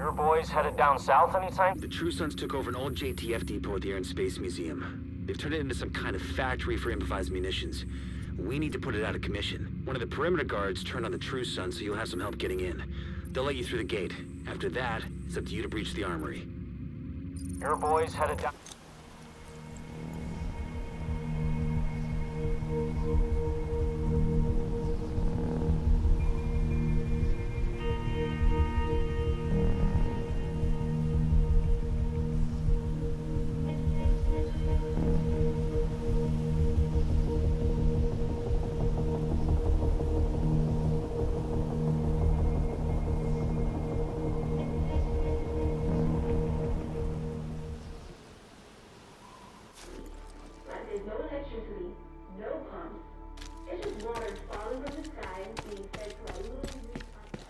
Your boys headed down south anytime? The True Sons took over an old JTF depot at the Air and Space Museum. They've turned it into some kind of factory for improvised munitions. We need to put it out of commission. One of the perimeter guards turned on the True Sons, so you'll have some help getting in. They'll let you through the gate. After that, it's up to you to breach the armory. Your boys headed down... no pumps. It's just water falling from the sky and being fed to our little unique pipeline.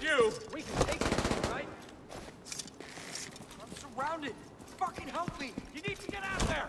You! We can take it, right? I'm surrounded. Fucking help me! You need to get out there!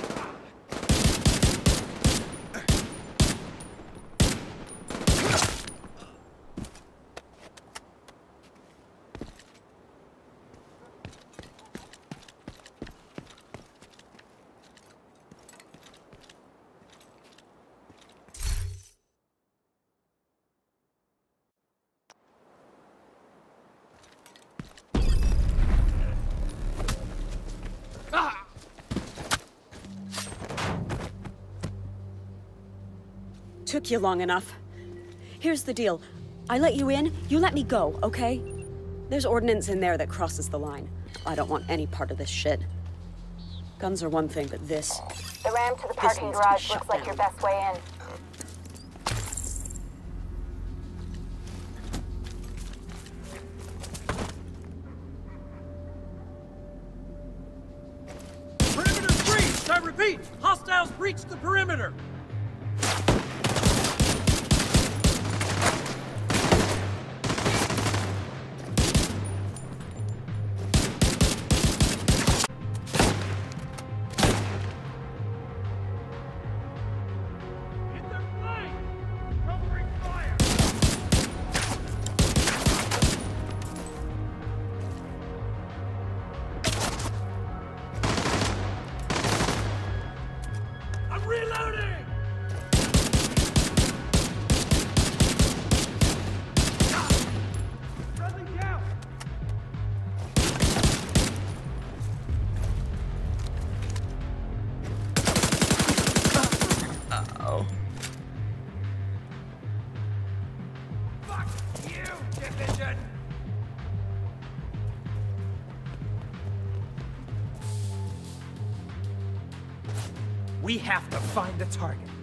Took you long enough. Here's the deal. I let you in, you let me go, okay? There's ordnance in there that crosses the line. I don't want any part of this shit. Guns are one thing, but this... The ramp to the parking needs to be garage shut looks like down. your best way in. Perimeter's breached! I repeat! Hostiles breached the perimeter! Have to find the target.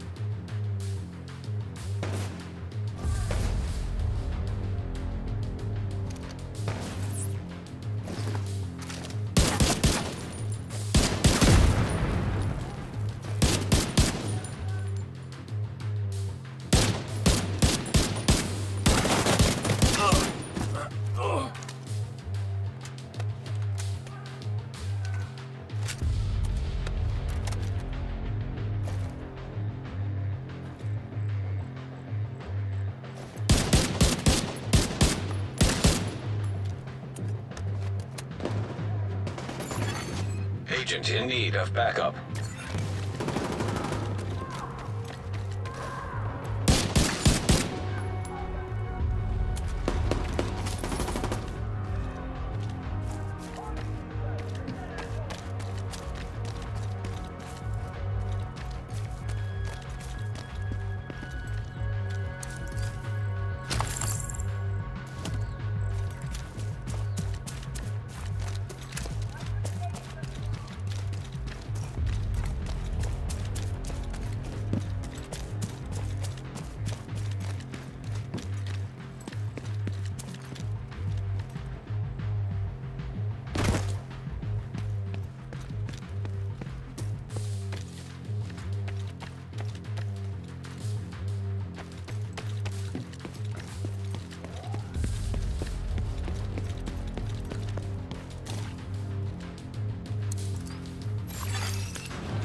Agent in need of backup.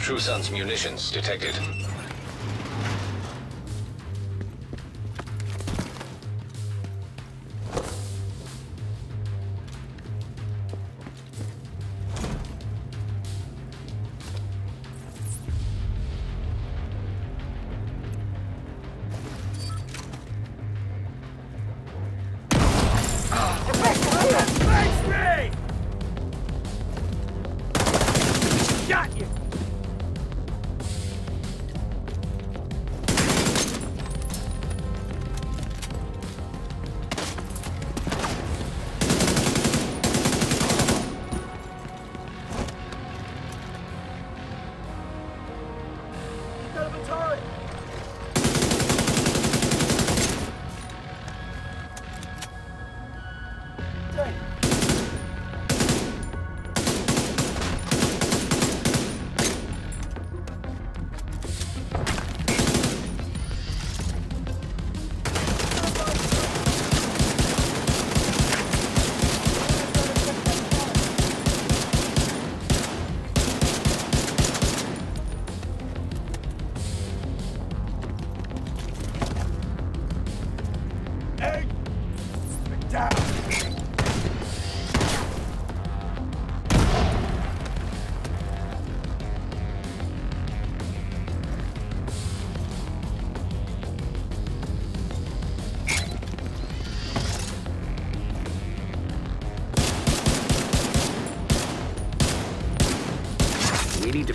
True Sons munitions detected.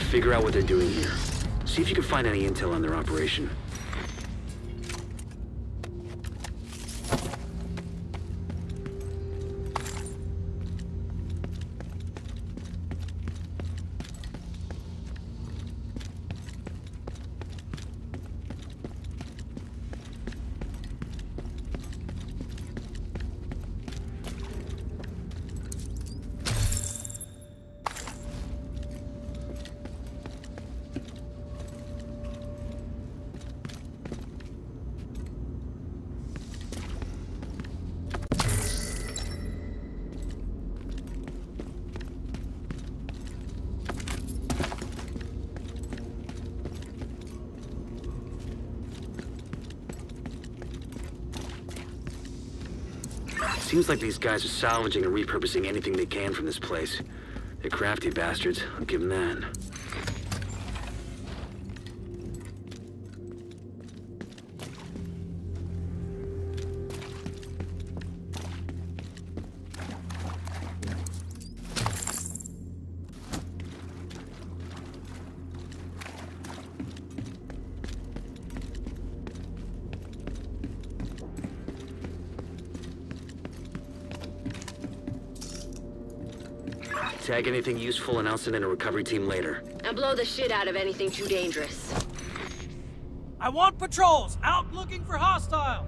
Figure out what they're doing here. See if you can find any intel on their operation. Seems like these guys are salvaging and repurposing anything they can from this place. They're crafty bastards, I'll give them that. Tag anything useful and I'll send in a recovery team later. And blow the shit out of anything too dangerous. I want patrols out looking for hostiles!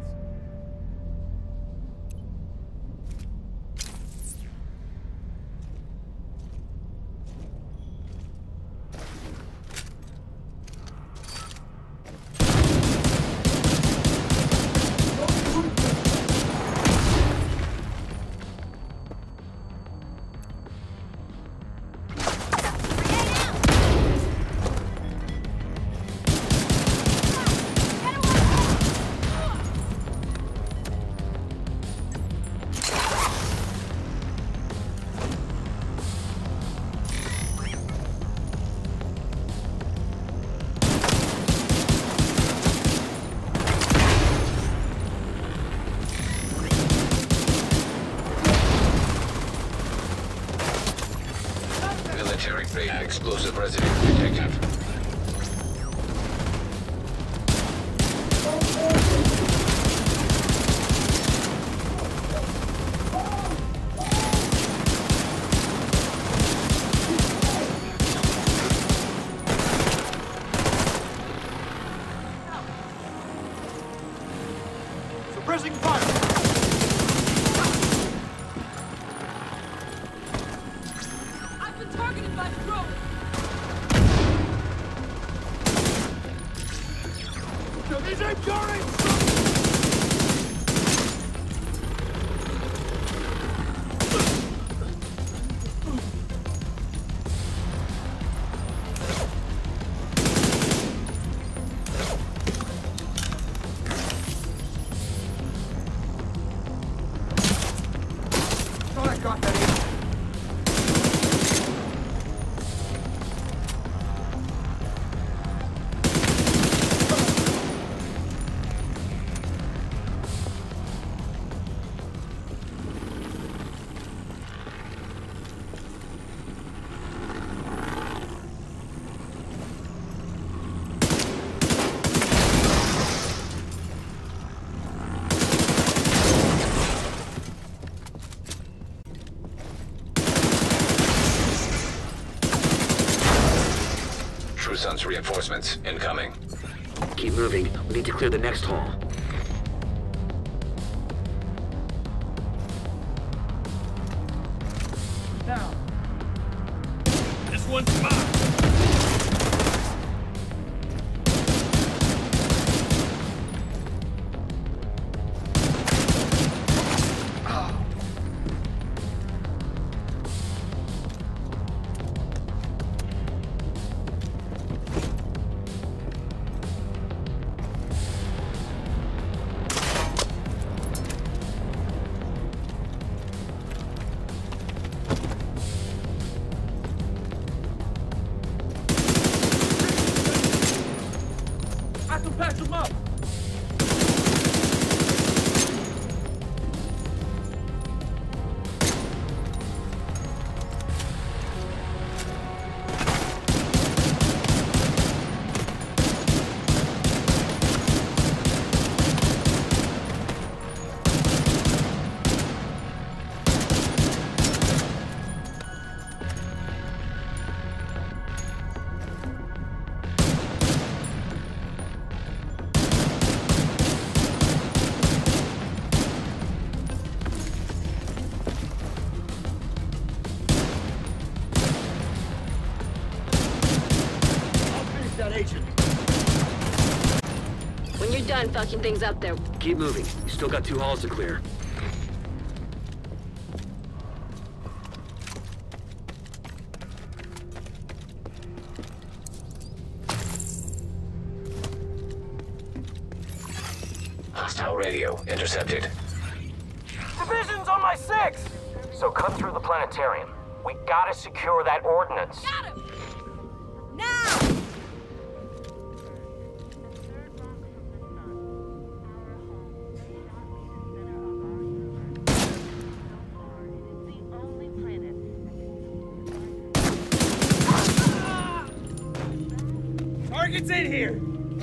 True reinforcements incoming. Keep moving. We need to clear the next hall. Patch them up. You're done fucking things up there, Keep moving. You still got two halls to clear. Hostile radio intercepted. Division's on my six! So cut through the planetarium. We gotta secure that ordnance. got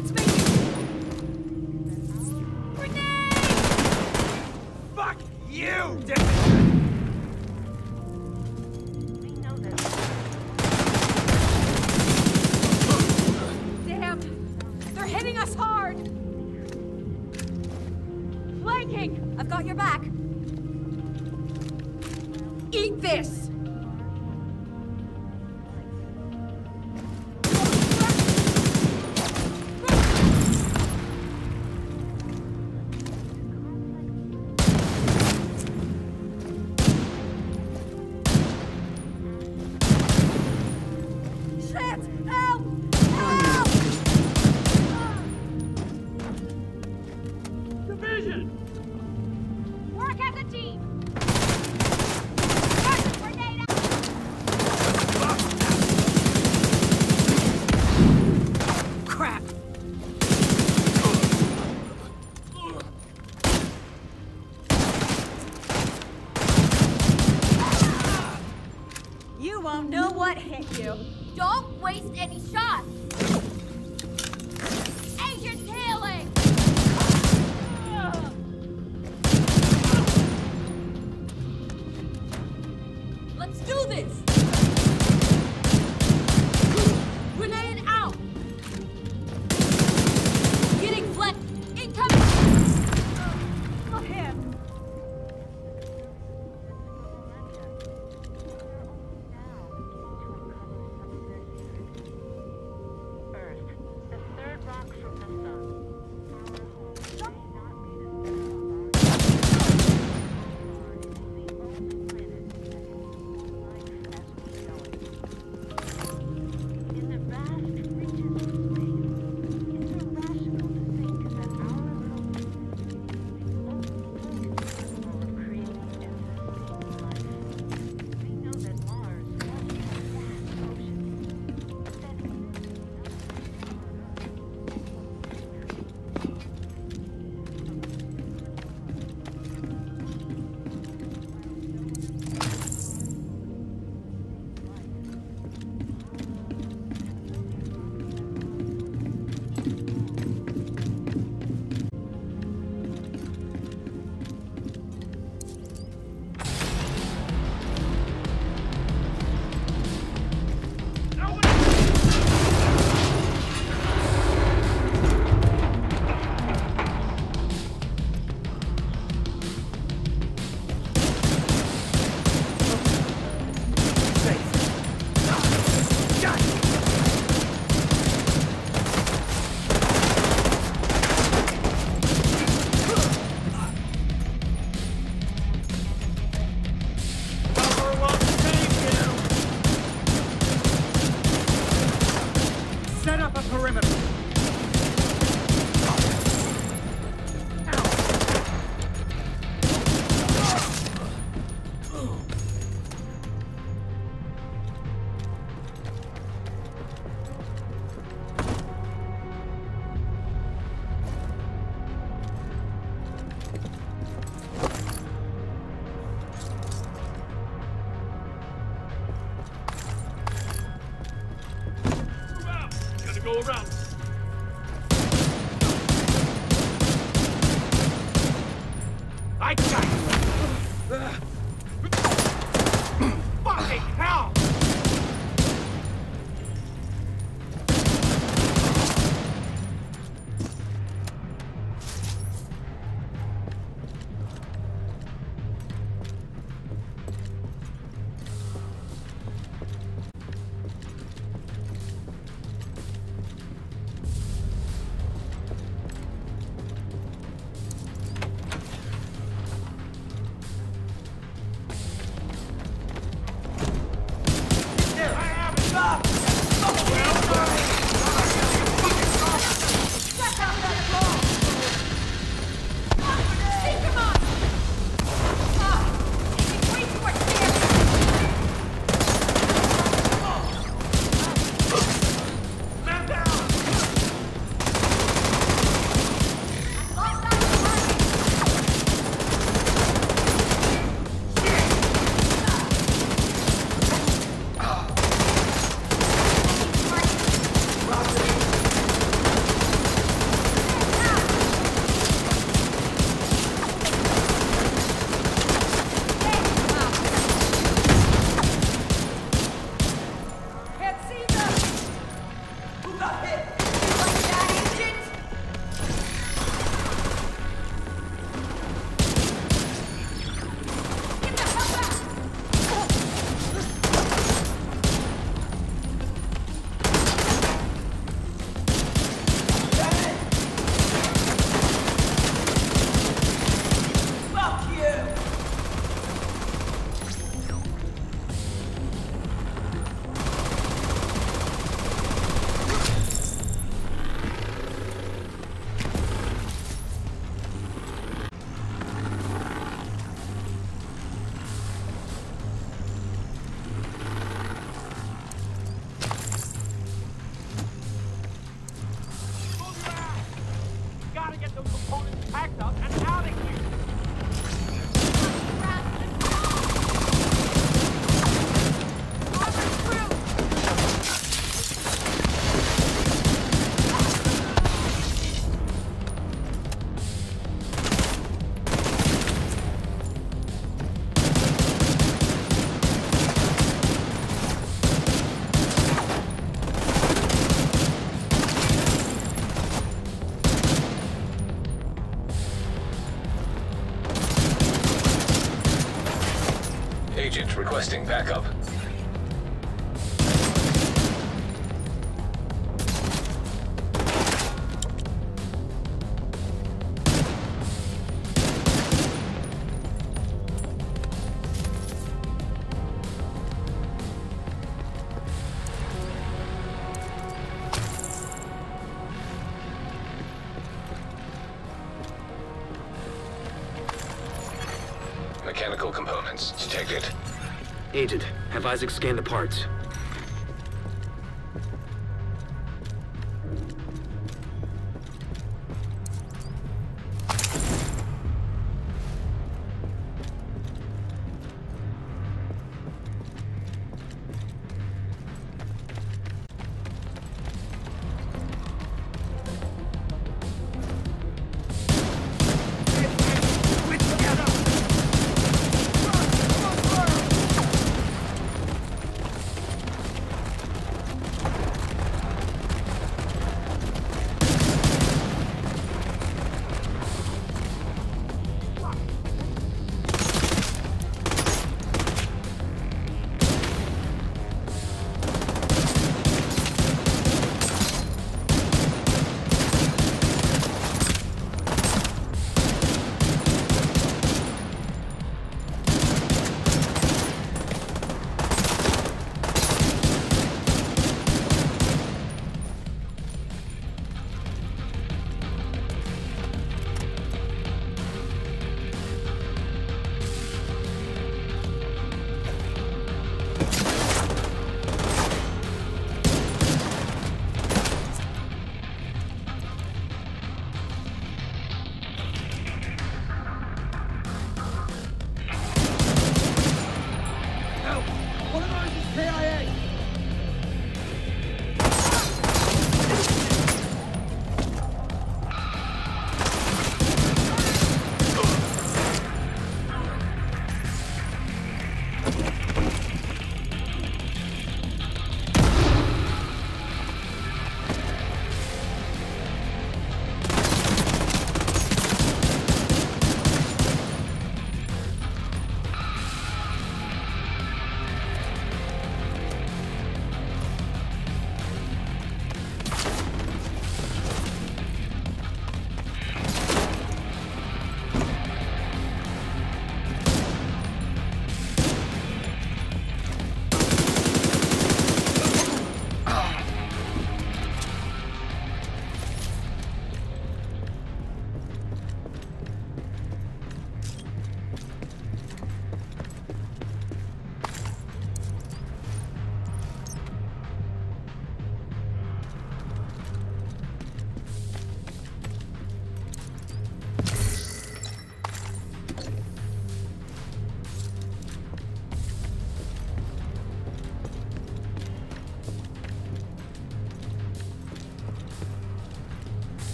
Let's make it. Fuck you, Devin. Damn! They're hitting us hard! Flanking! I've got your back. Eat this! Let's do this! the perimeter. Mechanical components detected. Agent, have ISAC scan the parts.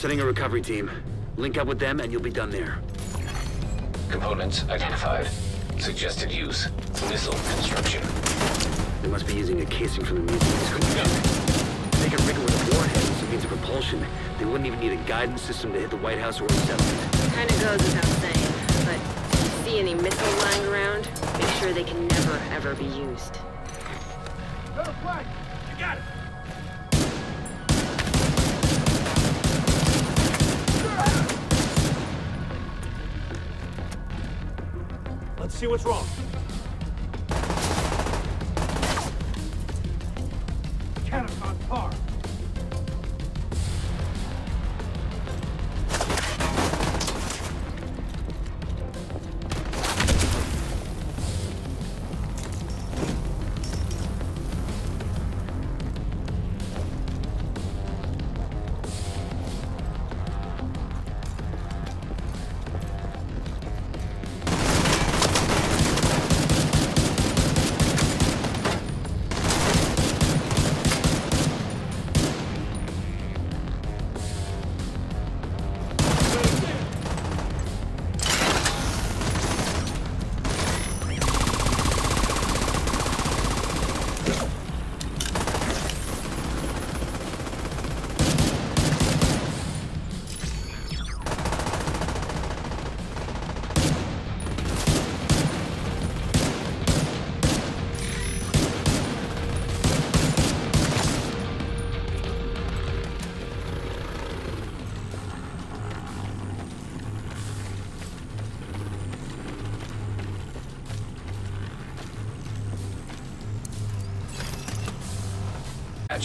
I'm setting a recovery team. Link up with them and you'll be done there. Components identified. Suggested use. Missile construction. They must be using a casing from the museum's collection. They can rig it with a warhead as a means of propulsion. They wouldn't even need a guidance system to hit the White House or the settlement. Kinda goes without saying, but if you see any missile lying around, make sure they can never, ever be used. See what's wrong.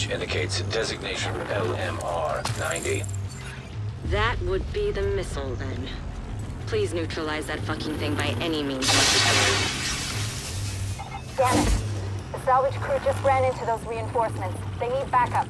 Patch indicates designation LMR-90. That would be the missile, then. Please neutralize that fucking thing by any means necessary. Damn it. The salvage crew just ran into those reinforcements. They need backup.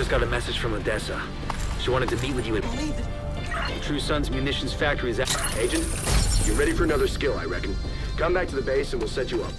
Just got a message from Odessa. She wanted to meet with you at True Sons Munitions Factory is at... Agent, you're ready for another skill, I reckon. Come back to the base and we'll set you up.